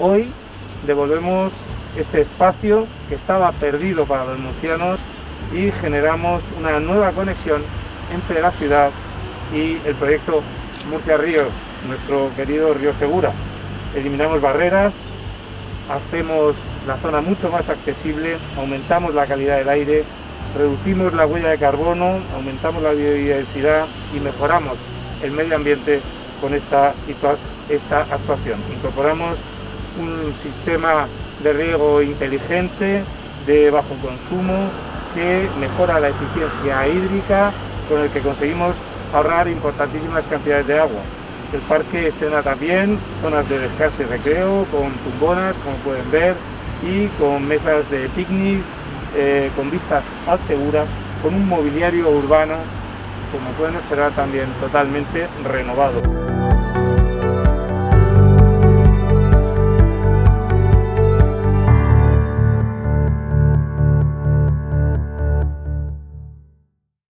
Hoy devolvemos este espacio que estaba perdido para los murcianos y generamos una nueva conexión entre la ciudad y el proyecto Murcia Río, nuestro querido Río Segura. Eliminamos barreras, hacemos la zona mucho más accesible, aumentamos la calidad del aire, reducimos la huella de carbono, aumentamos la biodiversidad y mejoramos el medio ambiente con esta, actuación. Incorporamos un sistema de riego inteligente, de bajo consumo, que mejora la eficiencia hídrica, con el que conseguimos ahorrar importantísimas cantidades de agua. El parque estrena también zonas de descanso y recreo, con tumbonas, como pueden ver, y con mesas de picnic, eh, con vistas al Segura, con un mobiliario urbano, como pueden observar también, totalmente renovado.